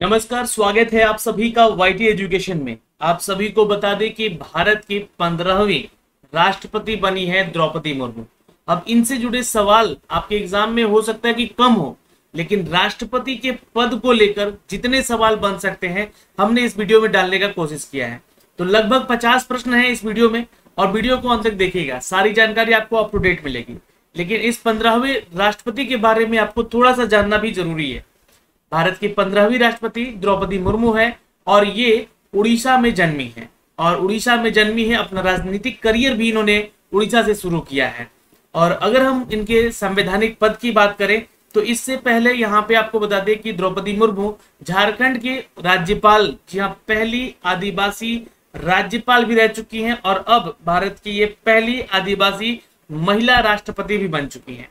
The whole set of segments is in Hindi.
नमस्कार, स्वागत है आप सभी का वाईटी एजुकेशन में। आप सभी को बता दें कि भारत की पंद्रहवीं राष्ट्रपति बनी है द्रौपदी मुर्मू। अब इनसे जुड़े सवाल आपके एग्ज़ाम में हो सकता है कि कम हो, लेकिन राष्ट्रपति के पद को लेकर जितने सवाल बन सकते हैं, हमने इस वीडियो में डालने का कोशिश किया है। तो लगभग पचास प्रश्न है इस वीडियो में, और वीडियो को अंत तक देखिएगा। सारी जानकारी आपको अप टू डेट मिलेगी। लेकिन इस पंद्रहवें राष्ट्रपति के बारे में आपको थोड़ा सा जानना भी ज़रूरी है। भारत की पंद्रहवीं राष्ट्रपति द्रौपदी मुर्मू है और ये उड़ीसा में जन्मी है। और उड़ीसा में जन्मी है, अपना राजनीतिक करियर भी इन्होंने उड़ीसा से शुरू किया है। और अगर हम इनके संवैधानिक पद की बात करें तो इससे पहले यहाँ पे आपको बता दें कि द्रौपदी मुर्मू झारखंड के राज्यपाल जी हाँ पहली आदिवासी राज्यपाल भी रह चुकी हैं और अब भारत की ये पहली आदिवासी महिला राष्ट्रपति भी बन चुकी हैं।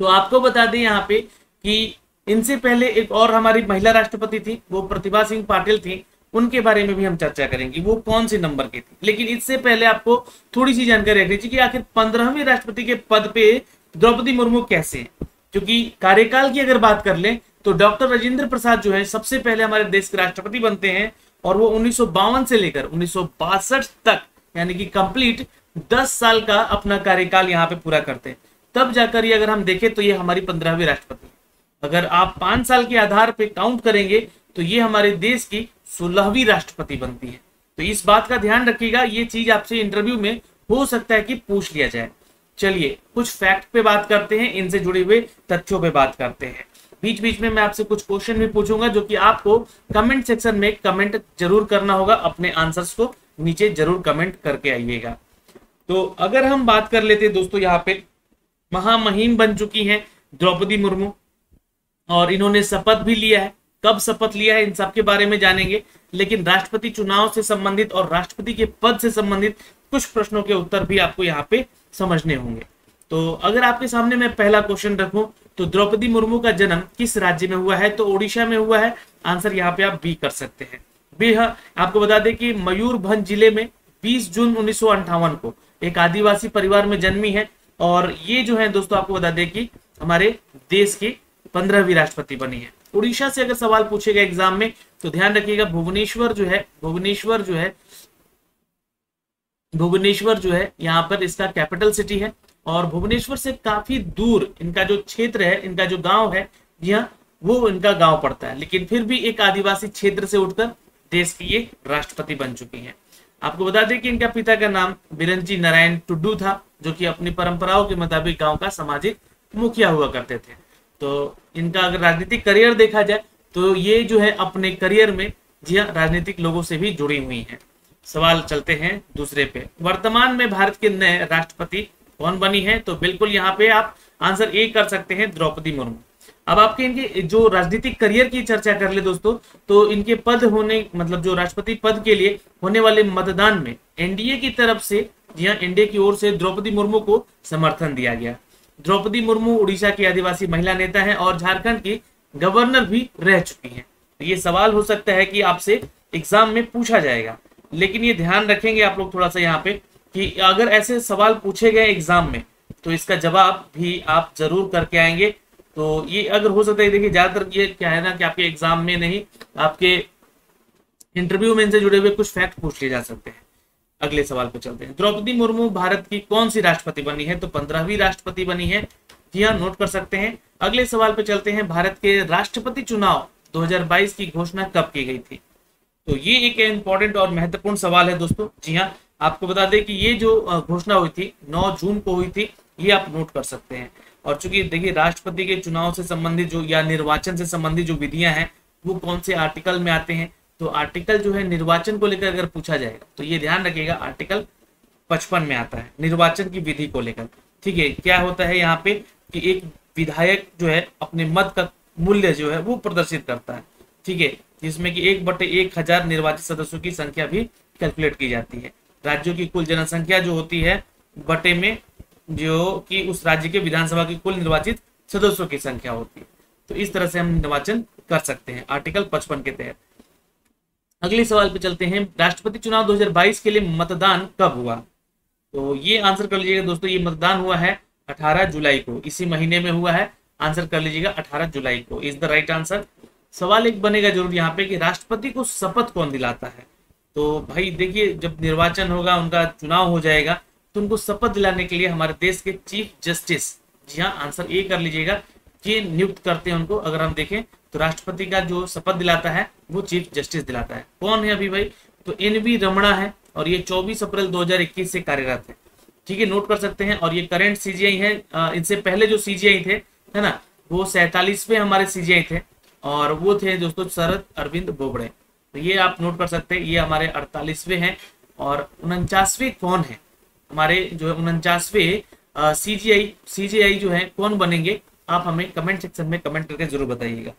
तो आपको बता दें यहाँ पे कि इनसे पहले एक और हमारी महिला राष्ट्रपति थी, वो प्रतिभा सिंह पाटिल थी, उनके बारे में भी हम चर्चा करेंगे। वो कौन से नंबर की थी? लेकिन इससे पहले आपको थोड़ी सी जानकारी रखनी चाहिए कि आखिर पंद्रहवीं राष्ट्रपति के पद पे द्रौपदी मुर्मू कैसे हैं? क्योंकि कार्यकाल की अगर बात कर ले तो डॉक्टर राजेंद्र प्रसाद जो है, सबसे पहले हमारे देश के राष्ट्रपति बनते हैं, और वो उन्नीस सौ बावन से लेकर उन्नीस सौ बासठ तक, यानी कि कंप्लीट 10 साल का अपना कार्यकाल यहाँ पे पूरा करते हैं। तब जाकर ये अगर हम देखें तो ये हमारी पंद्रहवीं राष्ट्रपति अगर आप पाँच साल के आधार पर काउंट करेंगे तो ये हमारे देश की सोलहवीं राष्ट्रपति बनती है। तो इस बात का ध्यान रखिएगा, ये चीज़ आपसे इंटरव्यू में हो सकता है कि पूछ लिया जाए। चलिए, कुछ फैक्ट पे बात करते हैं, इनसे जुड़े हुए तथ्यों पे बात करते हैं। बीच बीच में मैं आपसे कुछ क्वेश्चन भी पूछूँगा, जो कि आपको कमेंट सेक्शन में कमेंट ज़रूर करना होगा, अपने आंसर्स को नीचे ज़रूर कमेंट करके आइएगा। तो अगर हम बात कर लेते दोस्तों, यहाँ पे महामहिम बन चुकी हैं द्रौपदी मुर्मू। और इन्होंने शपथ भी लिया है। कब शपथ लिया है, इन सब के बारे में जानेंगे। लेकिन राष्ट्रपति चुनाव से संबंधित और राष्ट्रपति के पद से संबंधित कुछ प्रश्नों के उत्तर भी आपको यहाँ पे समझने होंगे। तो अगर आपके सामने मैं पहला क्वेश्चन रखूँ तो द्रौपदी मुर्मू का जन्म किस राज्य में हुआ है? तो ओडिशा में हुआ है। आंसर यहाँ पे आप बी कर सकते हैं। बी हाँ आपको बता दें कि मयूरभंज ज़िले में 20 जून उन्नीस को एक आदिवासी परिवार में जन्मी है। और ये जो है, दोस्तों, आपको बता दें कि हमारे देश की पंद्रहवीं राष्ट्रपति बनी है। उड़ीसा से अगर सवाल पूछेगा एग्ज़ाम में तो ध्यान रखिएगा भुवनेश्वर जो है, भुवनेश्वर जो है, भुवनेश्वर जो है, यहाँ पर इसका कैपिटल सिटी है। और भुवनेश्वर से काफ़ी दूर इनका जो क्षेत्र है, इनका जो गाँव है जी हाँ वो इनका गाँव पड़ता है। लेकिन फिर भी एक आदिवासी क्षेत्र से उठकर देश की एक राष्ट्रपति बन चुकी है। आपको बता दें कि इनका पिता का नाम बिरंजी नारायण टुड्डू था, जो कि अपनी परंपराओं के मुताबिक गाँव का सामाजिक मुखिया हुआ करते थे। तो इनका अगर राजनीतिक करियर देखा जाए तो ये जो है अपने करियर में जी हाँ राजनीतिक लोगों से भी जुड़ी हुई हैं। सवाल चलते हैं दूसरे पे। वर्तमान में भारत के नए राष्ट्रपति कौन बनी है? तो बिल्कुल यहाँ पे आप आंसर ए कर सकते हैं, द्रौपदी मुर्मू। अब आपके इनके जो राजनीतिक करियर की चर्चा कर ले दोस्तों तो इनके पद होने मतलब जो राष्ट्रपति पद के लिए होने वाले मतदान में एनडीए की तरफ़ से, जी हाँ एनडीए की ओर से द्रौपदी मुर्मू को समर्थन दिया गया। द्रौपदी मुर्मू उड़ीसा की आदिवासी महिला नेता है और झारखंड की गवर्नर भी रह चुकी हैं। तो ये सवाल हो सकता है कि आपसे एग्ज़ाम में पूछा जाएगा। लेकिन ये ध्यान रखेंगे आप लोग थोड़ा सा यहाँ पे कि अगर ऐसे सवाल पूछे गए एग्ज़ाम में तो इसका जवाब भी आप ज़रूर करके आएँगे। तो ये अगर हो सकता है, देखिए, ज़्यादातर ये क्या है ना कि आपके एग्ज़ाम में नहीं, आपके इंटरव्यू में इनसे जुड़े हुए कुछ फैक्ट पूछ लिए जा सकते हैं। अगले सवाल पे चलते हैं। द्रौपदी मुर्मू भारत की कौन सी राष्ट्रपति बनी है? तो पंद्रहवीं राष्ट्रपति बनी है। जी हाँ नोट कर सकते हैं। अगले सवाल पे चलते हैं। भारत के राष्ट्रपति चुनाव 2022 की घोषणा कब की गई थी? तो ये एक इंपॉर्टेंट और महत्वपूर्ण सवाल है दोस्तों। जी हाँ आपको बता दें कि ये जो घोषणा हुई थी 9 जून को हुई थी, ये आप नोट कर सकते हैं। और चूँकि देखिए, राष्ट्रपति के चुनाव से संबंधित जो, या निर्वाचन से संबंधित जो विधियाँ हैं, वो कौन से आर्टिकल में आते हैं? तो आर्टिकल जो है निर्वाचन को लेकर अगर पूछा जाएगा तो ये ध्यान रखिएगा आर्टिकल पचपन में आता है, निर्वाचन की विधि को लेकर। ठीक है, क्या होता है यहाँ पे कि एक विधायक जो है, अपने मत का मूल्य जो है, वो प्रदर्शित करता है। ठीक है, जिसमें कि एक बटे एक हज़ार निर्वाचित सदस्यों की संख्या भी कैलकुलेट की जाती है। राज्यों की कुल जनसंख्या जो होती है, बटे में जो कि उस राज्य के विधानसभा की कुल निर्वाचित सदस्यों की संख्या होती है। तो इस तरह से हम निर्वाचन कर सकते हैं आर्टिकल पचपन के तहत। अगले सवाल पे चलते हैं। राष्ट्रपति चुनाव 2022 के लिए मतदान कब हुआ? तो ये आंसर कर लीजिएगा दोस्तों, ये मतदान हुआ है 18 जुलाई को। इसी महीने में हुआ है। आंसर कर लीजिएगा 18 जुलाई को। Is the right answer. सवाल एक बनेगा ज़रूर यहाँ पे कि राष्ट्रपति को शपथ कौन दिलाता है? तो भाई देखिए, जब निर्वाचन होगा, उनका चुनाव हो जाएगा तो उनको शपथ दिलाने के लिए हमारे देश के चीफ जस्टिस जी हाँ आंसर ए कर लीजिएगा। ये नियुक्त करते हैं उनको, अगर हम देखें तो राष्ट्रपति का जो शपथ दिलाता है, वो चीफ जस्टिस दिलाता है। कौन है अभी भाई? तो एन वी रमणा है और ये 24 अप्रैल 2021 से कार्यरत है। ठीक है, नोट कर सकते हैं। और ये करंट सीजीआई है इनसे पहले जो सीजीआई थे, है ना, वो सैतालीसवें हमारे सीजीआई थे। और वो थे दोस्तों शरद अरविंद बोबड़े। तो ये आप नोट कर सकते हैं, ये हमारे अड़तालीसवें हैं। और उनचासवे कौन है? हमारे जो है उनचासवें सीजीआई सीजीआई जो है, कौन बनेंगे? आप हमें कमेंट सेक्शन में कमेंट करके ज़रूर बताइएगा।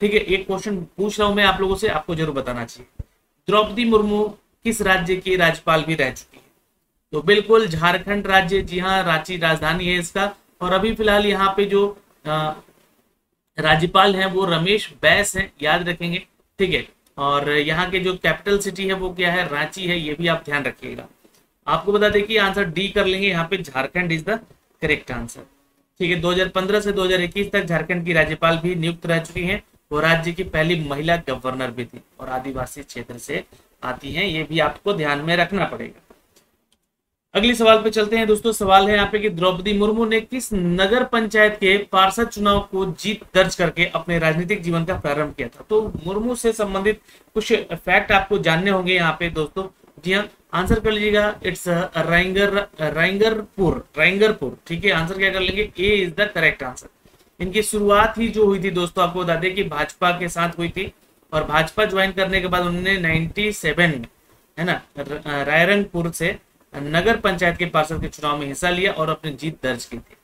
ठीक है, एक क्वेश्चन पूछ रहा हूँ मैं आप लोगों से, आपको ज़रूर बताना चाहिए। द्रौपदी मुर्मू किस राज्य की राज्यपाल भी रह चुकी है? तो बिल्कुल झारखंड राज्य, जी हाँ रांची राजधानी है इसका। और अभी फ़िलहाल यहाँ पे जो राज्यपाल हैं वो रमेश बैस हैं, याद रखेंगे, ठीक है। और यहाँ के जो कैपिटल सिटी है वो क्या है? रांची है, ये भी आप ध्यान रखिएगा। आपको बता दें कि आंसर डी कर लेंगे, यहाँ पे Jharkhand is the correct answer. ठीक है 2015 से 2021 तक झारखंड की राज्यपाल भी नियुक्त रह चुकी हैं। वो राज्य की पहली महिला गवर्नर भी थी और आदिवासी क्षेत्र से आती हैं, ये भी आपको ध्यान में रखना पड़ेगा। अगले सवाल पे चलते हैं दोस्तों। सवाल है यहाँ पे कि द्रौपदी मुर्मू ने किस नगर पंचायत के पार्षद चुनाव को जीत दर्ज करके अपने राजनीतिक जीवन का प्रारंभ किया था? तो मुर्मू से संबंधित कुछ फैक्ट आपको जानने होंगे यहाँ पे दोस्तों। जी हाँ आंसर कर लीजिएगा। इट्स राइंगर, राइंगरपुर राइंगरपुर। ठीक है, आंसर क्या कर लेंगे? A is the correct answer इनकी शुरुआत ही जो हुई थी, दोस्तों, आपको बता दें कि भाजपा के साथ हुई थी और भाजपा ज्वाइन करने के बाद उन्होंने 97 में है ना रायरंगपुर से नगर पंचायत के पार्षद के चुनाव में हिस्सा लिया और अपनी जीत दर्ज की थी।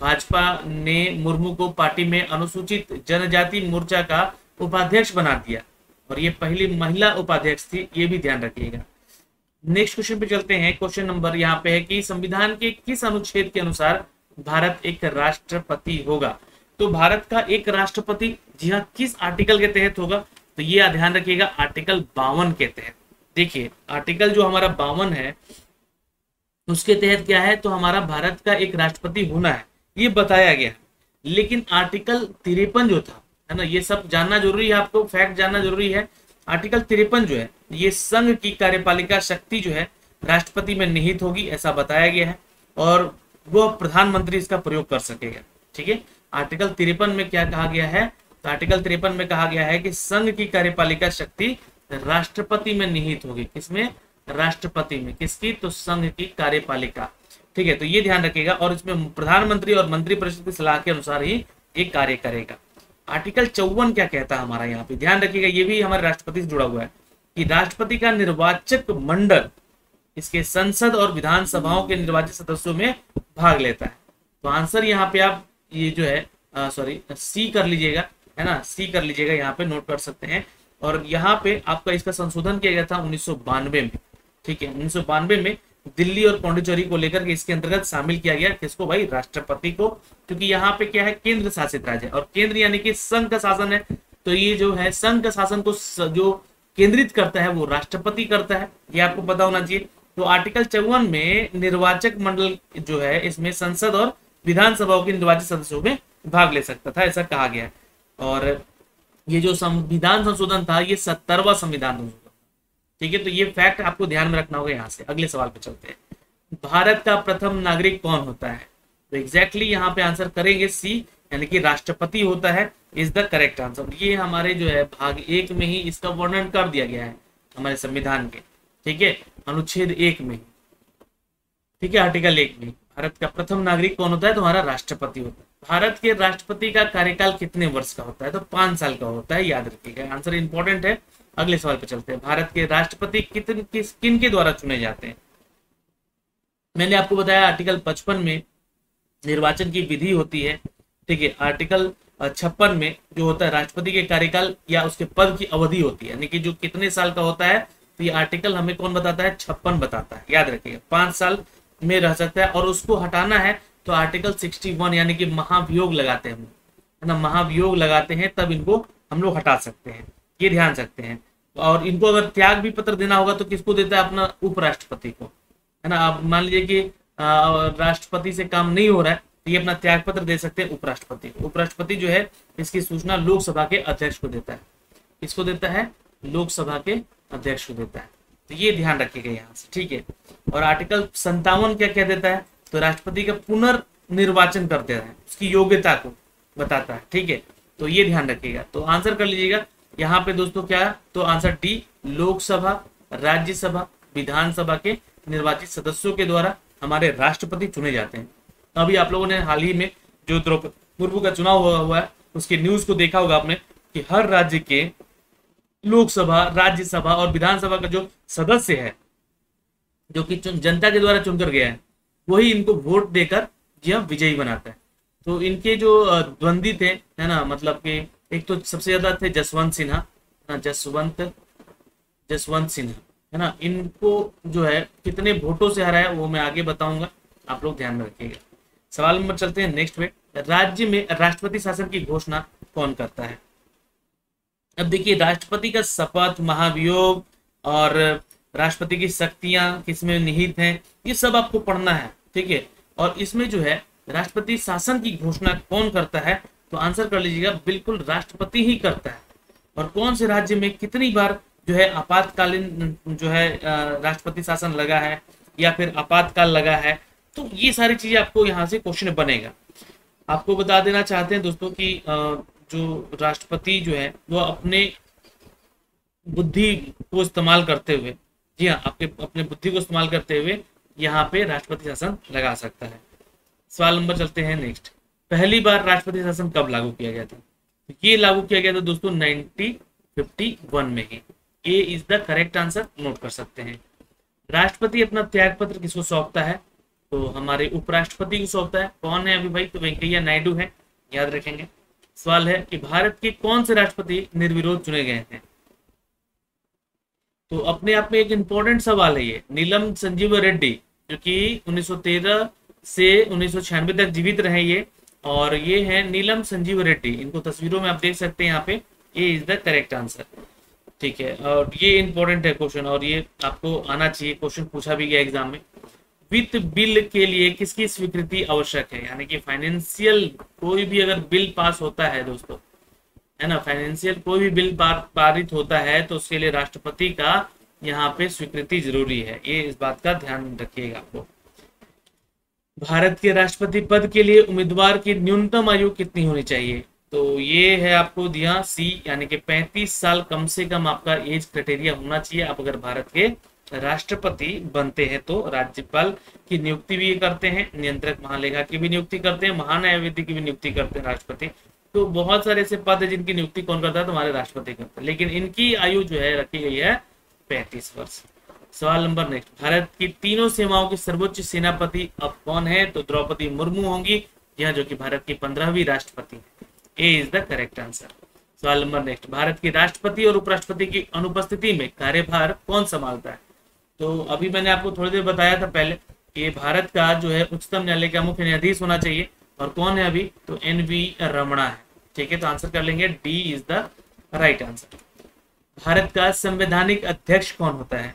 भाजपा ने मुर्मू को पार्टी में अनुसूचित जनजाति मोर्चा का उपाध्यक्ष बना दिया और ये पहली महिला उपाध्यक्ष थी, ये भी ध्यान रखिएगा। नेक्स्ट क्वेश्चन पे चलते हैं। क्वेश्चन नंबर यहाँ पे है कि संविधान के किस अनुच्छेद के अनुसार भारत एक राष्ट्रपति होगा? तो भारत का एक राष्ट्रपति जी हाँ किस आर्टिकल के तहत होगा तो ये ध्यान रखिएगा आर्टिकल बावन के तहत। देखिए आर्टिकल जो हमारा बावन है, उसके तहत क्या है? तो हमारा भारत का एक राष्ट्रपति होना है, ये बताया गया लेकिन आर्टिकल तिरपन जो था, है ना, ये सब जानना ज़रूरी है आपको फैक्ट जानना ज़रूरी है। आर्टिकल तिरपन जो है, ये संघ की कार्यपालिका शक्ति जो है, राष्ट्रपति में निहित होगी, ऐसा बताया गया है, और वो प्रधानमंत्री इसका प्रयोग कर सकेगा, ठीक है? आर्टिकल तिरपन में क्या कहा गया है? तो आर्टिकल तिरपन में कहा गया है कि संघ की कार्यपालिका शक्ति राष्ट्रपति में निहित होगी। किसमें राष्ट्रपति में। किसकी? तो संघ की कार्यपालिका। ठीक है तो ये ध्यान रखिएगा और इसमें प्रधानमंत्री और मंत्री परिषद की सलाह के अनुसार ही ये कार्य करेगा। आर्टिकल चौवन क्या कहता है हमारा यहाँ पे? ध्यान रखिएगा, ये भी हमारे राष्ट्रपति से जुड़ा हुआ है कि राष्ट्रपति का निर्वाचक मंडल इसके संसद और विधानसभाओं के निर्वाचित सदस्यों में भाग लेता है। तो आंसर यहाँ पे आप ये जो है सॉरी सी कर लीजिएगा, है ना? सी कर लीजिएगा, यहाँ पे नोट कर सकते हैं। और यहाँ पे आपका इसका संशोधन किया गया था उन्नीस सौ बानवे में, ठीक है? उन्नीस में दिल्ली और पौंडीचेरी को लेकर के इसके अंतर्गत शामिल किया गया किसको? भाई, राष्ट्रपति को, क्योंकि यहाँ पे क्या है? केंद्र शासित राज्य और केंद्र यानी कि संघ का शासन है। तो ये जो है, संघ का शासन को जो केंद्रित करता है, वो राष्ट्रपति करता है। ये आपको पता होना चाहिए। तो आर्टिकल चौवन में निर्वाचक मंडल जो है, इसमें संसद और विधानसभाओं के निर्वाचित सदस्यों में भाग ले सकता था, ऐसा कहा गया और ये जो संविधान संशोधन था, ये सत्तरवा संविधान संशोधन ठीक है तो ये फैक्ट आपको ध्यान में रखना होगा यहाँ से। अगले सवाल पे चलते हैं। भारत का प्रथम नागरिक कौन होता है? तो एग्जैक्टली यहाँ पे आंसर करेंगे सी यानी कि राष्ट्रपति होता है इज़ द करेक्ट आंसर ये हमारे जो है, भाग एक में ही इसका वर्णन कर दिया गया है, हमारे संविधान के। ठीक है, अनुच्छेद एक में ठीक है आर्टिकल एक में भारत का प्रथम नागरिक कौन होता है? तुम्हारा राष्ट्रपति होता है। भारत के राष्ट्रपति का कार्यकाल कितने वर्ष का होता है? तो पाँच साल का होता है, याद रखिएगा। आंसर इंपॉर्टेंट है। अगले सवाल पे चलते हैं। भारत के राष्ट्रपति कितन, किस, किन के द्वारा चुने जाते हैं? मैंने आपको बताया, आर्टिकल 55 में निर्वाचन की विधि होती है। ठीक है, आर्टिकल छप्पन में जो होता है, राष्ट्रपति के कार्यकाल या उसके पद की अवधि होती है। यानी कि जो कितने साल का होता है तो ये आर्टिकल हमें कौन बताता है? छप्पन बताता है। याद रखिएगा, पाँच साल में रह सकता है और उसको हटाना है तो आर्टिकल सिक्सटी वन यानी कि महाभियोग लगाते हैं है ना, महाभियोग लगाते हैं, तब इनको हम लोग हटा सकते हैं। ये ध्यान सकते हैं। और इनको अगर त्याग भी पत्र देना होगा तो किसको देता है? अपना उपराष्ट्रपति को। है ना, आप मान लीजिए कि राष्ट्रपति से काम नहीं हो रहा है तो ये अपना त्याग पत्र दे सकते हैं उपराष्ट्रपति उपराष्ट्रपति जो है, इसकी सूचना लोकसभा के अध्यक्ष को देता है। किसको देता है? लोकसभा के अध्यक्ष को देता है। तो ये ध्यान रखिएगा यहाँ से, ठीक है? और आर्टिकल संतावन क्या क्या देता है? तो राष्ट्रपति का पुनर्निर्वाचन करते हैं, उसकी योग्यता को बताता है, ठीक है? तो ये ध्यान रखिएगा। तो आंसर कर लीजिएगा। यहाँ पे दोस्तों क्या तो आंसर डी लोकसभा, राज्यसभा, विधानसभा के निर्वाचित सदस्यों के द्वारा हमारे राष्ट्रपति चुने जाते हैं। अभी आप लोगों ने हाल ही में जो द्रौपदी मुर्मू का चुनाव हुआ हुआ है, उसके न्यूज़ को देखा होगा आपने कि हर राज्य के लोकसभा, राज्यसभा और विधानसभा का जो सदस्य है, जो कि जनता के द्वारा चुनकर गया है, वही इनको वोट देकर यह विजयी बनाता है। तो इनके जो द्वंद्वी थे, है ना मतलब कि एक तो सबसे ज़्यादा थे जसवंत सिन्हा ना, जसवंत जसवंत सिन्हा, है ना, इनको जो है, कितने वोटों से हराया, वो मैं आगे बताऊँगा, आप लोग ध्यान में रखिएगा। सवाल नंबर चलते हैं, नेक्स्ट पे राज्य में राष्ट्रपति शासन की घोषणा कौन करता है? अब देखिए, राष्ट्रपति का शपथ, महाभियोग और राष्ट्रपति की शक्तियाँ किसमें निहित हैं, ये सब आपको पढ़ना है, ठीक है? और इसमें जो है, राष्ट्रपति शासन की घोषणा कौन करता है तो आंसर कर लीजिएगा, बिल्कुल राष्ट्रपति ही करता है। और कौन से राज्य में कितनी बार जो है, आपातकालीन जो है राष्ट्रपति शासन लगा है या फिर आपातकाल लगा है तो ये सारी चीज़ें आपको यहाँ से क्वेश्चन बनेगा। आपको बता देना चाहते हैं दोस्तों कि जो राष्ट्रपति जो है, वो अपने बुद्धि को इस्तेमाल करते हुए, जी हाँ आपके, अपने बुद्धि को इस्तेमाल करते हुए यहाँ पे राष्ट्रपति शासन लगा सकता है। सवाल नंबर चलते हैं नेक्स्ट। पहली बार राष्ट्रपति शासन कब लागू किया गया था? तो ये लागू किया गया था दोस्तों 1951 में ही। A is the correct answer note कर सकते हैं। राष्ट्रपति अपना त्याग पत्र किसको सौंपता है? तो हमारे उपराष्ट्रपति को सौंपता है। कौन है अभी भाई? तो वेंकैया नायडू है। याद रखेंगे। सवाल है कि भारत के कौन से राष्ट्रपति निर्विरोध चुने गए हैं? तो अपने आप में एक इंपॉर्टेंट सवाल है ये। नीलम संजीव रेड्डी, जो कि 1913 से उन्नीस सौ छियानवे तक जीवित रहे ये, और ये है नीलम संजीव रेड्डी। इनको तस्वीरों में आप देख सकते हैं यहाँ पे। ये इज़ द करेक्ट आंसर ठीक है, और ये इंपॉर्टेंट है क्वेश्चन और ये आपको आना चाहिए। क्वेश्चन पूछा भी गया एग्ज़ाम में। वित्त बिल के लिए किसकी स्वीकृति आवश्यक है? यानी कि फाइनेंशियल कोई भी अगर बिल पास होता है दोस्तों, है ना? फाइनेंशियल कोई भी बिल पारित होता है तो उसके लिए राष्ट्रपति का यहाँ पे स्वीकृति ज़रूरी है। ये इस बात का ध्यान रखिएगा आपको। भारत के राष्ट्रपति पद के लिए उम्मीदवार की न्यूनतम आयु कितनी होनी चाहिए? तो ये है आपको दिया सी यानी कि 35 साल कम से कम आपका एज क्राइटेरिया होना चाहिए। आप अगर भारत के राष्ट्रपति बनते हैं तो राज्यपाल की नियुक्ति भी करते हैं, नियंत्रक महालेखा की भी नियुक्ति करते हैं महान्यायविधि की भी नियुक्ति करते हैं राष्ट्रपति। तो बहुत सारे ऐसे पद है जिनकी नियुक्ति कौन करता है? तुम्हारे राष्ट्रपति करते हैं लेकिन इनकी आयु जो है, रखी गई है पैंतीस वर्ष। सवाल नंबर नेक्स्ट। भारत की तीनों सेवाओं के सर्वोच्च सेनापति अब कौन है? तो द्रौपदी मुर्मू होंगी, यह जो कि भारत की पंद्रहवीं राष्ट्रपति A is the correct answer सवाल नंबर नेक्स्ट। भारत की राष्ट्रपति और उपराष्ट्रपति की अनुपस्थिति में कार्यभार कौन संभालता है? तो अभी मैंने आपको थोड़ी देर बताया था पहले कि भारत का जो है उच्चतम न्यायालय का मुख्य न्यायाधीश होना चाहिए और कौन है अभी? तो एन वी रमणा है। ठीक है तो आंसर कर लेंगे। D is the right answer Bharat का संवैधानिक अध्यक्ष कौन होता है?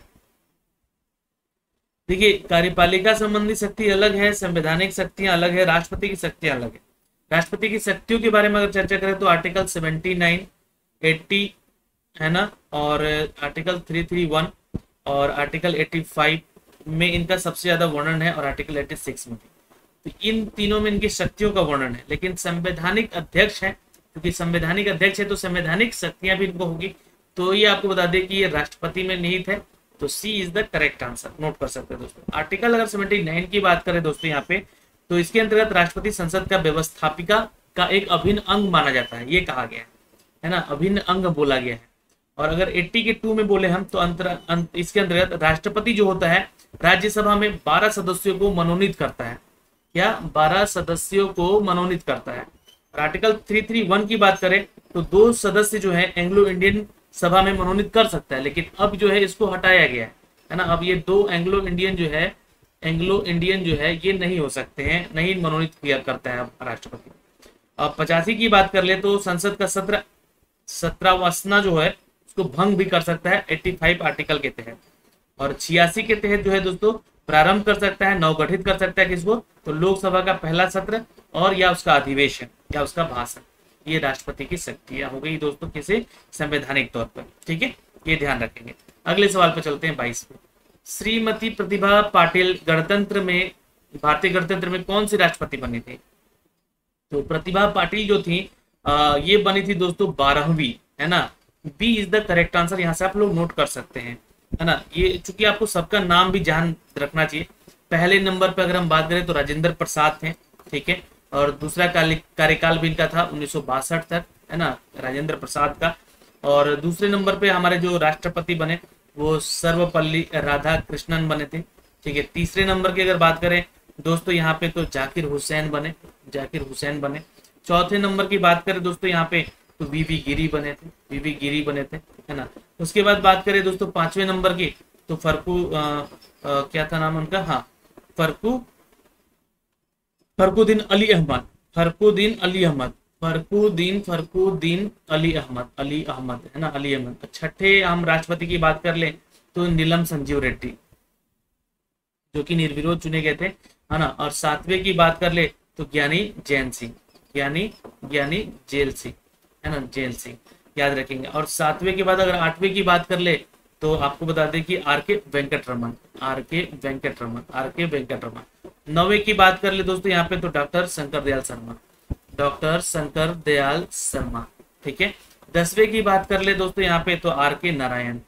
देखिए कार्यपालिका संबंधी शक्ति अलग है संवैधानिक शक्तियाँ अलग है राष्ट्रपति की शक्तियाँ अलग है। राष्ट्रपति की शक्तियों के बारे में अगर चर्चा करें तो आर्टिकल 79, 80 है ना? और आर्टिकल 331 और आर्टिकल 85 में इनका सबसे ज़्यादा वर्णन है और आर्टिकल 86 में भी। तो इन तीनों में इनकी शक्तियों का वर्णन है, लेकिन संवैधानिक अध्यक्ष है, क्योंकि संवैधानिक अध्यक्ष है तो संवैधानिक शक्तियाँ भी इनको होगी। तो ये आपको बता दें कि ये राष्ट्रपति में निहित है तो C is the correct answer note कर सकते हैं दोस्तों। आर्टिकल अगर सेवेंटी नाइन की बात करें दोस्तों यहाँ पे तो इसके अंतर्गत राष्ट्रपति संसद का व्यवस्थापिका का एक अभिन्न अंग माना जाता है, ये कहा गया है ना? अभिन्न अंग बोला गया है। और अगर 80 के टू में बोले हम तो अंतर अं, इसके अंतर्गत राष्ट्रपति जो होता है राज्यसभा में 12 सदस्यों को मनोनीत करता है। क्या? 12 सदस्यों को मनोनीत करता है। आर्टिकल 331 की बात करें तो दो सदस्य जो है एंग्लो इंडियन सभा में मनोनीत कर सकता है लेकिन अब जो है इसको हटाया गया है। ना? अब ये दो एंग्लो इंडियन जो है एंग्लो इंडियन जो है ये नहीं हो सकते हैं नहीं मनोनीत किया करता है राष्ट्रपति। अब पचासी की बात कर ले तो संसद का सत्र सत्रहवासना जो है उसको भंग भी कर सकता है। 85 आर्टिकल के तहत। और छियासी के तहत जो है दोस्तों प्रारंभ कर सकता है नवगठित कर सकता है किसको? तो लोकसभा का पहला सत्र और या उसका अधिवेशन या उसका भाषण। ये राष्ट्रपति की शक्तियाँ हो गई दोस्तों किसे? संवैधानिक तौर पर। ठीक है? ये ध्यान रखेंगे। अगले सवाल पर चलते हैं बाईस श्रीमती प्रतिभा पाटिल गणतंत्र में भारतीय गणतंत्र में कौन सी राष्ट्रपति बनी थी? तो प्रतिभा पाटिल जो थी आ, ये बनी थी दोस्तों बारहवीं है ना? B is the correct answer यहाँ से आप लोग नोट कर सकते हैं, है ना? ये चूँकि आपको सबका नाम भी ध्यान रखना चाहिए, पहले नंबर पर अगर हम बात करें तो राजेंद्र प्रसाद थे, ठीक है? और दूसरा कार्यकाल भी इनका था, उन्नीस तक, है ना? राजेंद्र प्रसाद का। और दूसरे नंबर पे हमारे जो राष्ट्रपति बने, वो सर्वपल्ली राधा कृष्णन बने थे, ठीक है? तीसरे नंबर की अगर बात करें, दोस्तों यहाँ पे तो जाकिर हुसैन बने, जाकिर हुसैन बने। चौथे नंबर की बात करें, दोस्तों यहाँ पे तो वीवी गिरी बने थे वीवी गिरी बने थे है ना? उसके बाद बात करें दोस्तों पाँचवें नंबर की तो फरकू आ, आ, क्या था नाम उनका? हाँ फरकू फरकुद्दीन अली अहमद फरकुद्दीन अली अहमद फरकुद्दीन फरकुद्दीन अली अहमद अली अहमद है ना? अली अहमद। छठे हम राष्ट्रपति की बात कर ले तो नीलम संजीव रेड्डी जो कि निर्विरोध चुने गए थे है ना? और सातवें की बात कर ले तो ज्ञानी जैन सिंह ज्ञानी ज्ञानी जेल सिंह। है ना जेल सिंह, याद रखेंगे। और सातवें के बाद अगर आठवें की बात कर ले तो आपको बता दें कि आर के वेंकट रमन आर के वेंकट रमन आर के वेंकट रमन नौवे की बात कर ले दोस्तों, यहाँ पे तो डॉक्टर शंकर दयाल शर्मा, डॉक्टर शंकर दयाल शर्मा, ठीक है? दसवें की बात कर ले दोस्तों, यहाँ पे तो आर के नारायण,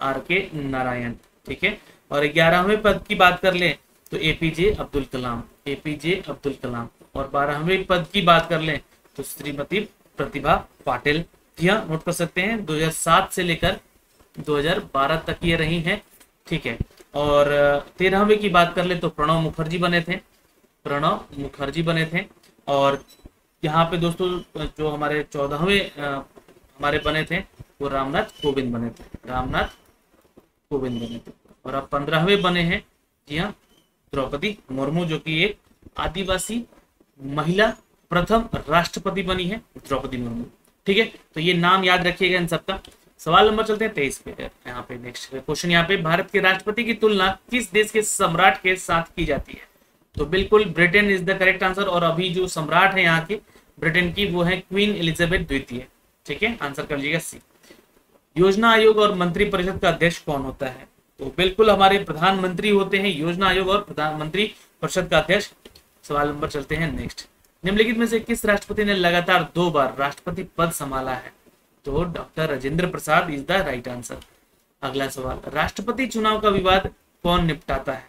आर के नारायण, ठीक है? और ग्यारहवें पद की बात कर ले तो एपीजे अब्दुल कलाम एपीजे अब्दुल कलाम। और बारहवें पद की बात कर ले तो श्रीमती प्रतिभा पाटिल यहाँ नोट कर सकते हैं। 2007 से लेकर 2012 तक ये रही हैं। ठीक है। और तेरहवें की बात कर ले तो प्रणव मुखर्जी बने थे। प्रणव मुखर्जी बने थे। और यहाँ पे दोस्तों जो हमारे चौदहवें हमारे बने थे, वो रामनाथ कोविंद बने थे। रामनाथ कोविंद बने थे। और अब पंद्रहवें बने हैं जी हाँ द्रौपदी मुर्मू, जो कि एक आदिवासी महिला प्रथम राष्ट्रपति बनी है, द्रौपदी मुर्मू। ठीक है? तो ये नाम याद रखिएगा इन सबका। सवाल नंबर चलते हैं तेईस पे। यहाँ पे नेक्स्ट क्वेश्चन यहाँ पे। भारत के राष्ट्रपति की तुलना किस देश के सम्राट के साथ की जाती है? तो बिल्कुल Britain is the correct answer और अभी जो सम्राट है यहाँ की, ब्रिटेन की वो है क्वीन एलिजाबेथ द्वितीय। ठीक है? आंसर कर लीजिएगा सी। योजना आयोग और मंत्री परिषद का अध्यक्ष कौन होता है? तो बिल्कुल हमारे प्रधानमंत्री होते हैं योजना आयोग और प्रधानमंत्री परिषद का अध्यक्ष। सवाल नंबर चलते हैं नेक्स्ट निम्नलिखित में से किस राष्ट्रपति ने लगातार दो बार राष्ट्रपति पद संभाला है? तो doctor Rajendra Prasad is the right answer. अगला सवाल, राष्ट्रपति चुनाव का विवाद कौन निपटाता है?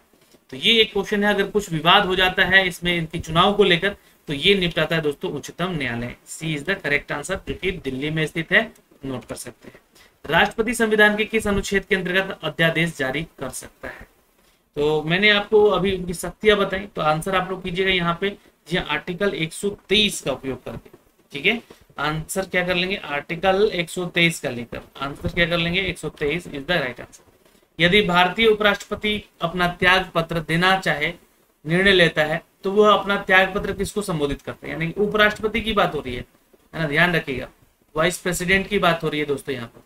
तो ये एक क्वेश्चन है, अगर कुछ विवाद हो जाता है इसमें इनकी चुनाव को लेकर तो ये निपटाता है दोस्तों उच्चतम न्यायालय। C is the correct answer जो कि दिल्ली में स्थित है नोट कर सकते हैं। राष्ट्रपति संविधान के किस अनुच्छेद के अंतर्गत अध्यादेश जारी कर सकता है? तो मैंने आपको अभी उनकी शक्तियाँ बताई तो आंसर आप लोग कीजिएगा यहाँ पे। जी आर्टिकल 123 का उपयोग करके, ठीक है? आंसर क्या कर लेंगे? आर्टिकल 123 का लेकर। आंसर क्या कर लेंगे? 123 इज़ द राइट आंसर यदि भारतीय उपराष्ट्रपति अपना त्याग पत्र देना चाहे, निर्णय लेता है तो वह अपना त्याग पत्र किसको संबोधित करते हैं? यानी उपराष्ट्रपति की बात हो रही है है ना? ध्यान रखिएगा। वाइस प्रेसिडेंट की बात हो रही है दोस्तों यहाँ पर।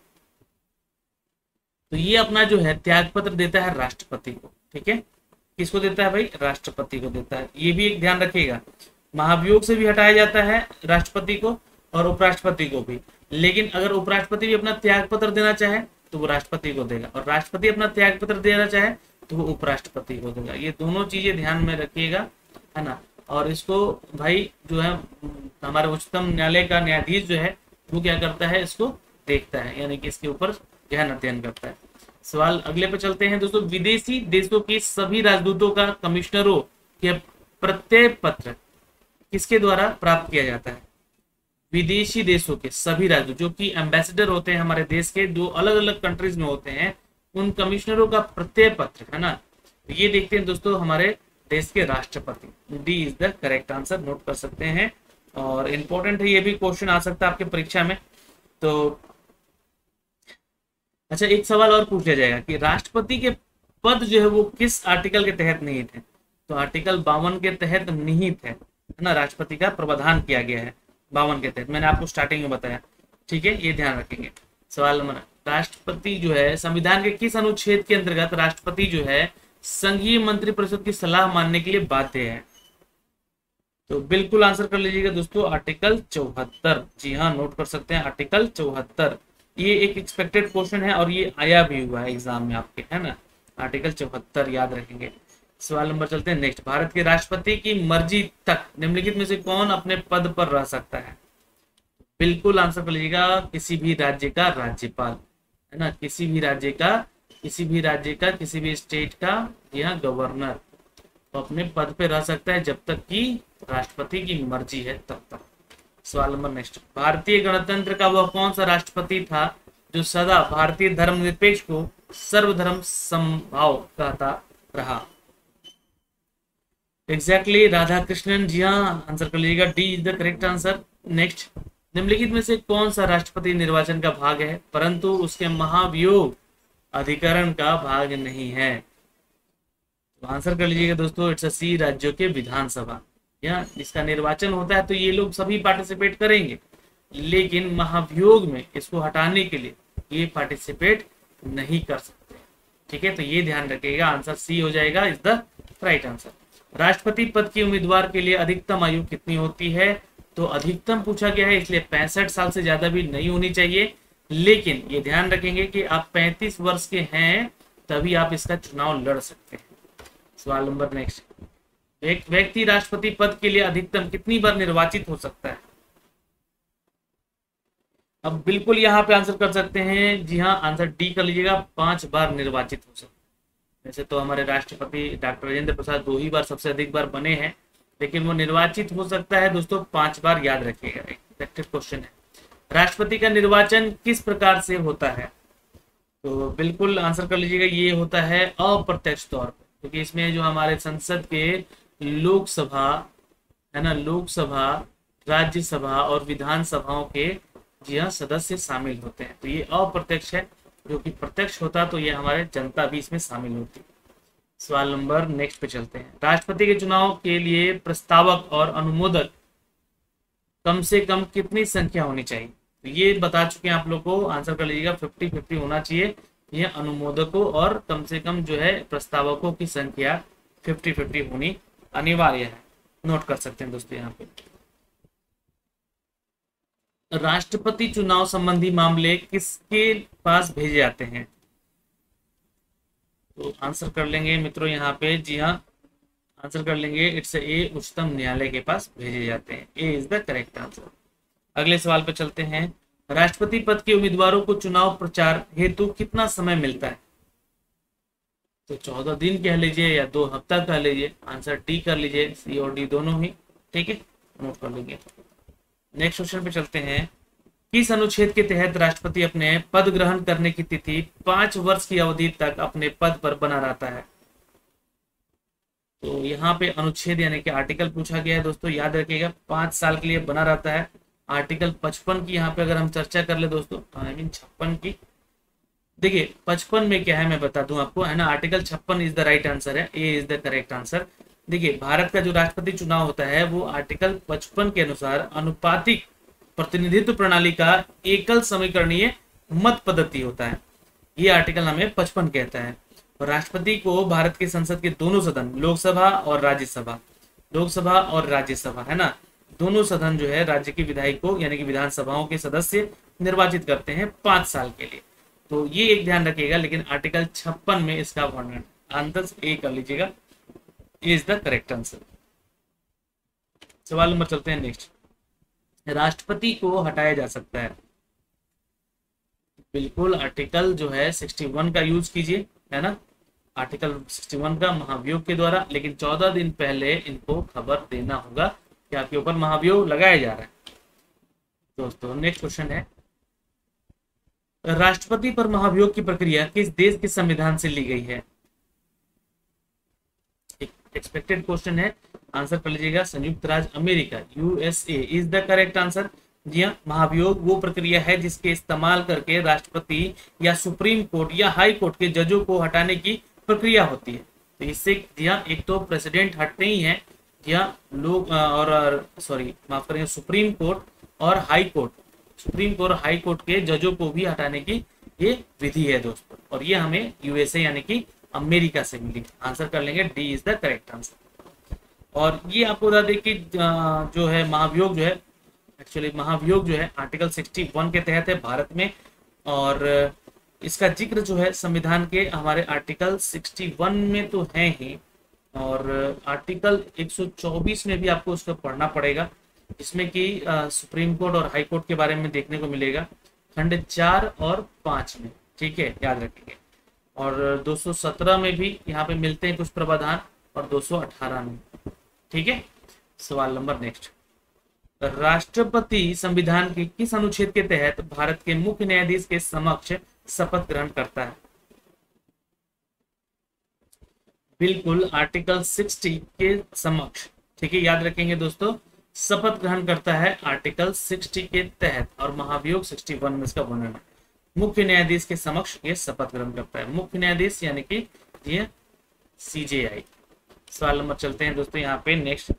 तो ये अपना जो है त्याग पत्र देता है राष्ट्रपति को, ठीक है? किसको देता है भाई? राष्ट्रपति को देता है। ये भी एक ध्यान रखिएगा। महाभियोग से भी हटाया जाता है राष्ट्रपति को और उपराष्ट्रपति को भी। लेकिन अगर उपराष्ट्रपति भी अपना त्याग पत्र देना चाहे तो वो राष्ट्रपति को देगा। और राष्ट्रपति अपना त्याग पत्र देना चाहे तो वो उपराष्ट्रपति को देगा। ये दोनों चीज़ें ध्यान में रखिएगा, है ना? और इसको भाई जो है, हमारे उच्चतम न्यायालय का न्यायाधीश जो है, वो क्या करता है? इसको देखता है। यानी कि इसके ऊपर गहन अध्ययन करता है। सवाल अगले पे चलते हैं। दोस्तों, विदेशी देशों के सभी राजदूतों का कमिश्नरों के प्रत्यय पत्र किसके द्वारा प्राप्त किया जाता है? विदेशी देशों के सभी राजदूत, जो कि एम्बेसडर होते हैं हमारे देश के, जो अलग अलग कंट्रीज़ में होते हैं, उन कमिश्नरों का प्रत्यय पत्र, है ना? तो ये देखते हैं दोस्तों हमारे देश के राष्ट्रपति। D is the correct answer note कर सकते हैं। और इम्पोर्टेंट है ये भी क्वेश्चन आ सकता है आपके परीक्षा में। तो अच्छा एक सवाल और पूछ लिया जाएगा कि राष्ट्रपति के पद जो है वो किस आर्टिकल के तहत निहित है? तो आर्टिकल बावन के तहत निहित है ना? राष्ट्रपति का प्रावधान किया गया है बावन के तहत। मैंने आपको स्टार्टिंग में बताया। ठीक है, ये ध्यान रखेंगे। सवाल नंबर राष्ट्रपति जो है, संविधान के किस अनुच्छेद के अंतर्गत राष्ट्रपति जो है, संघीय मंत्रिपरिषद की सलाह मानने के लिए बाध्य है? तो बिल्कुल आंसर कर लीजिएगा दोस्तों, आर्टिकल चौहत्तर। जी हाँ नोट कर सकते हैं, आर्टिकल चौहत्तर। ये एक एक्सपेक्टेड क्वेश्चन है और ये आया भी हुआ है एग्ज़ाम में आपके, है ना? आर्टिकल चौहत्तर याद रखेंगे। सवाल नंबर चलते हैं नेक्स्ट भारत के राष्ट्रपति की मर्ज़ी तक निम्नलिखित में से कौन अपने पद पर रह सकता है? बिल्कुल आंसर कर लीजिएगा, किसी भी राज्य का राज्यपाल, है ना? किसी भी राज्य का, किसी भी राज्य का, किसी भी स्टेट का या गवर्नर तो अपने पद पे रह सकता है जब तक कि राष्ट्रपति की मर्ज़ी है तब तक। सवाल नंबर नेक्स्ट भारतीय गणतंत्र का वह कौन सा राष्ट्रपति था जो सदा भारतीय धर्मनिरपेक्ष को सर्वधर्म संभाव कहता रहा? एग्जैक्टली exactly, राधा कृष्णन जी हाँ आंसर कर लीजिएगा। D is the correct answer next निम्नलिखित में से कौन सा राष्ट्रपति निर्वाचन का भाग है? परंतु उसके महाभियोग अधिकरण का भाग नहीं है। तो आंसर कर लीजिएगा दोस्तों इट्स सी राज्यों के विधानसभा। या इसका निर्वाचन होता है तो ये लोग सभी पार्टिसिपेट करेंगे। लेकिन महाभियोग में इसको हटाने के लिए ये पार्टिसिपेट नहीं कर सकते। ठीक है तो ये ध्यान रखिएगा आंसर सी हो जाएगा इज़ द राइट आंसर राष्ट्रपति पद के उम्मीदवार के लिए अधिकतम आयु कितनी होती है? तो अधिकतम पूछा गया है, इसलिए पैंसठ साल से ज़्यादा भी नहीं होनी चाहिए। लेकिन ये ध्यान रखेंगे कि आप 35 वर्ष के हैं, तभी आप इसका चुनाव लड़ सकते हैं। सवाल नंबर नेक्स्ट व्यक्ति राष्ट्रपति पद के लिए अधिकतम कितनी बार निर्वाचित हो सकता है? अब बिल्कुल यहाँ पे आंसर कर सकते हैं। जी हाँ आंसर डी कर लीजिएगा। पाँच बार निर्वाचित हो सकते वैसे तो हमारे राष्ट्रपति डॉक्टर राजेंद्र प्रसाद दो ही बार सबसे अधिक बार बने हैं, लेकिन वो निर्वाचित हो सकता है। दोस्तों, पाँच बार याद रखिएगा। एक क्वेश्चन है। राष्ट्रपति का निर्वाचन किस प्रकार से होता है? तो बिल्कुल आंसर कर लीजिएगा। ये होता है अप्रत्यक्ष तौर पर क्योंकि इसमें जो हमारे संसद के लोकसभा, है ना, लोकसभा, राज्यसभा और विधानसभाओं के जी हाँ सदस्य शामिल होते हैं। तो ये अप्रत्यक्ष है, जो कि प्रत्यक्ष होता तो ये हमारे जनता भी इसमें शामिल होती। सवाल नंबर नेक्स्ट पे चलते हैं। राष्ट्रपति के चुनाव के लिए प्रस्तावक और अनुमोदक कम से कम कितनी संख्या होनी चाहिए? तो ये बता चुके हैं आप लोग को, आंसर कर लीजिएगा फिफ्टी फिफ्टी होना चाहिए। ये अनुमोदकों और कम से कम जो है, प्रस्तावकों की संख्या फिफ्टी फिफ्टी होनी अनिवार्य है। नोट कर सकते हैं दोस्तों यहाँ पे। राष्ट्रपति चुनाव संबंधी मामले किसके पास भेजे जाते हैं? तो आंसर कर लेंगे मित्रों यहाँ पे। जी हाँ आंसर कर लेंगे। इट्स ए उच्चतम न्यायालय के पास भेजे जाते हैं। A is the correct answer अगले सवाल पर चलते हैं। राष्ट्रपति पद के उम्मीदवारों को चुनाव प्रचार हेतु कितना समय मिलता है? तो चौदह दिन कह लीजिए या दो हफ़्ता कह लीजिए आंसर टी कर लीजिए सी और डी दोनों ही, ठीक है? नोट कर लीजिए नेक्स्ट क्वेश्चन पे चलते हैं। किस अनुच्छेद के तहत राष्ट्रपति अपने पद ग्रहण करने की तिथि पाँच वर्ष की अवधि तक अपने पद पर बना रहता है? तो यहाँ पे अनुच्छेद यानी कि आर्टिकल पूछा गया है, दोस्तों, याद रखिएगा, पाँच साल के लिए बना रहता है। आर्टिकल पचपन की यहाँ पे अगर हम चर्चा कर ले, दोस्तों आई मीन छप्पन की देखिए, पचपन में क्या है मैं बता दूँ आपको, है ना? आर्टिकल छप्पन इज़ द राइट आंसर है A is the correct answer देखिए, भारत का जो राष्ट्रपति चुनाव होता है, वो आर्टिकल पचपन के अनुसार अनुपातिक प्रतिनिधित्व प्रणाली का एकल समीकरणीय मत पद्धति होता है। ये आर्टिकल हमें पचपन कहता है। राष्ट्रपति को भारत के संसद के दोनों सदन, लोकसभा और राज्यसभा, लोकसभा और राज्यसभा, है ना? दोनों सदन जो है, राज्य की विधायकों यानी कि विधानसभाओं के सदस्य निर्वाचित करते हैं पाँच साल के लिए। तो ये एक ध्यान रखिएगा, लेकिन आर्टिकल छप्पन में इसका वर्णन आंसर ए कर लीजिएगा। इज़ द करेक्ट आंसर सवाल नंबर चलते हैं नेक्स्ट राष्ट्रपति को हटाया जा सकता है। बिल्कुल आर्टिकल जो है 61 का यूज़ कीजिए, है ना? आर्टिकल 61 का महाभियोग के द्वारा, लेकिन 14 दिन पहले इनको खबर देना होगा कि आपके ऊपर महाभियोग लगाया जा रहा है। दोस्तों नेक्स्ट क्वेश्चन है। राष्ट्रपति पर महाभियोग की प्रक्रिया किस देश के संविधान से ली गई है? एक्सपेक्टेड क्वेश्चन है। आंसर कर लीजिएगा। संयुक्त राज्य America USA is the correct answer जी हाँ महाभियोग वो प्रक्रिया है जिसके इस्तेमाल करके राष्ट्रपति या सुप्रीम कोर्ट या हाई कोर्ट के जजों को हटाने की प्रक्रिया होती है। तो इससे, जी हाँ एक तो प्रेसिडेंट हटते ही है। जी हाँ लोग और सॉरी माफ़ करेंगे सुप्रीम कोर्ट और high court. Supreme court high court के जजों को भी हटाने की ये विधि है दोस्तों। और ये हमें यूएसए यानी कि अमेरिका से मिली। आंसर कर लेंगे D is the correct answer और ये आपको बता दें कि जो है महाभियोग जो है एक्चुअली महाभियोग जो है आर्टिकल 61 के तहत है भारत में। और इसका ज़िक्र जो है संविधान के हमारे आर्टिकल 61 में तो है ही। और आर्टिकल 124 में भी आपको उसको पढ़ना पड़ेगा। जिसमें कि सुप्रीम कोर्ट और हाई कोर्ट के बारे में देखने को मिलेगा, खंड चार और पाँच में, ठीक है, याद रखेंगे। और 217 में भी यहाँ पे मिलते हैं कुछ प्रावधान, और 218 में, ठीक है? सवाल नंबर नेक्स्ट। राष्ट्रपति संविधान के किस अनुच्छेद के तहत भारत के मुख्य न्यायाधीश के समक्ष शपथ ग्रहण करता है? बिल्कुल, आर्टिकल 60 के समक्ष, ठीक है, याद रखेंगे दोस्तों। शपथ ग्रहण करता है आर्टिकल 60 के तहत और महाभियोग 61 में इसका वर्णन। मुख्य न्यायाधीश के समक्ष ये शपथ ग्रहण करता है। मुख्य न्यायाधीश यानी कि ये सीजेआई सवाल नंबर चलते हैं दोस्तों यहाँ पे नेक्स्ट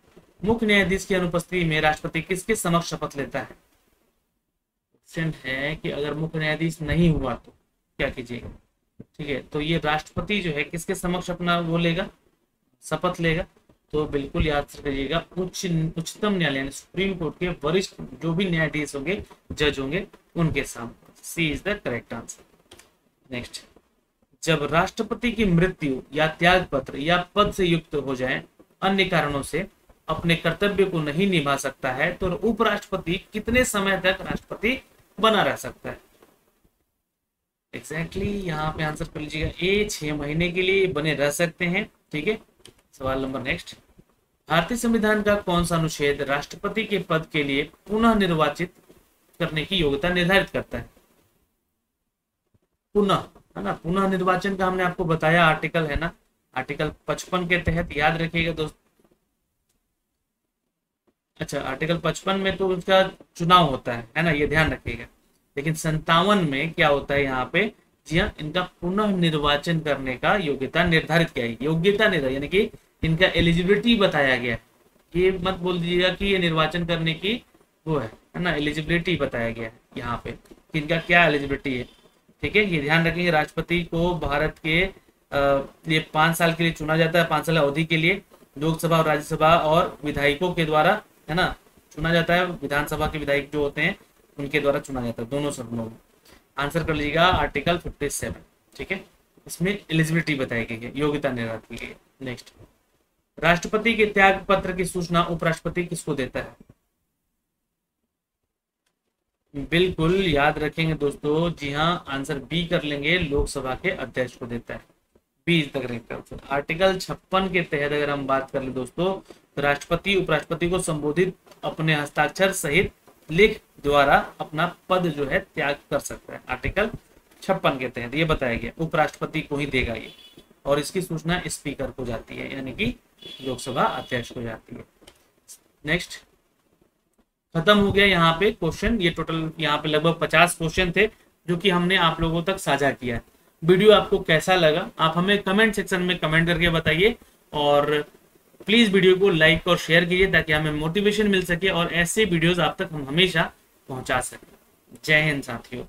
मुख्य न्यायाधीश की अनुपस्थिति में राष्ट्रपति किसके समक्ष शपथ लेता है? क्वेश्चन है कि अगर मुख्य न्यायाधीश नहीं हुआ तो क्या कीजिएगा? ठीक है तो ये राष्ट्रपति जो है किसके समक्ष अपना वो लेगा? शपथ लेगा। तो बिल्कुल याद करिएगा उच्च उच्चतम न्यायालय सुप्रीम कोर्ट के वरिष्ठ जो भी न्यायाधीश होंगे जज होंगे उनके सामने। C is the correct answer next जब राष्ट्रपति की मृत्यु या त्याग पत्र या पद से युक्त हो जाए अन्य कारणों से अपने कर्तव्य को नहीं निभा सकता है तो उपराष्ट्रपति कितने समय तक राष्ट्रपति बना रह सकता है? एग्जैक्टली exactly, यहाँ पे आंसर कर लीजिएगा ए छह महीने के लिए बने रह सकते हैं ठीक है? सवाल नंबर नेक्स्ट भारतीय संविधान का कौन सा अनुच्छेद राष्ट्रपति के पद के लिए पुनः निर्वाचित करने की योग्यता निर्धारित करता है? पुनः, है ना? पुनः निर्वाचन का हमने आपको बताया आर्टिकल है ना? आर्टिकल 55 के तहत याद रखिएगा दोस्त। अच्छा आर्टिकल 55 में तो उसका चुनाव होता है है ना? ये ध्यान रखिएगा। लेकिन संतावन में क्या होता है यहाँ पे? जी हाँ इनका पुनः निर्वाचन करने का योग्यता निर्धारित किया है योग्यता निर्धारित, यानी कि इनका एलिजिबिलिटी बताया गया। ये मत बोल दीजिएगा कि ये निर्वाचन करने की वो है है ना? एलिजिबिलिटी बताया गया है यहाँ पे कि इनका क्या एलिजिबिलिटी है। ठीक है? ये ध्यान रखेंगे, राष्ट्रपति को भारत के ये पाँच साल के लिए चुना जाता है, पाँच साल अवधि के लिए लोकसभा और राज्यसभा और विधायकों के द्वारा, है ना? चुना जाता है, विधानसभा के विधायक जो होते हैं, उनके द्वारा चुना जाता है, दोनों सदनों में। आंसर कर लीजिएगा आर्टिकल फिफ्टी सेवन ठीक है? इसमें एलिजिबिलिटी बताई गई है, योग्यता निर्धारित की गई है। नेक्स्ट राष्ट्रपति के त्याग पत्र की सूचना उपराष्ट्रपति किसको देता है? बिल्कुल याद रखेंगे दोस्तों, जी हाँ आंसर बी कर लेंगे, लोकसभा के अध्यक्ष को देता है। B is the correct answer. Article छप्पन के तहत अगर हम बात कर ले दोस्तों तो राष्ट्रपति, उपराष्ट्रपति को संबोधित, अपने हस्ताक्षर सहित लिख द्वारा अपना पद जो है त्याग कर सकता है। आर्टिकल छप्पन के तहत ये बताया गया, उपराष्ट्रपति को ही देगा ये। और इसकी सूचना स्पीकर को जाती है, यानी कि लोकसभा अध्यक्ष को जाती है। नेक्स्ट, खत्म हो गया यहाँ पे क्वेश्चन। ये टोटल यहाँ पे लगभग पचास क्वेश्चन थे, जो कि हमने आप लोगों तक साझा किया वीडियो आपको कैसा लगा, आप हमें कमेंट सेक्शन में कमेंट करके बताइए। और प्लीज़ वीडियो को लाइक और शेयर कीजिए ताकि हमें मोटिवेशन मिल सके और ऐसे वीडियोस आप तक हम हमेशा पहुँचा सके। जय हिंद साथियों।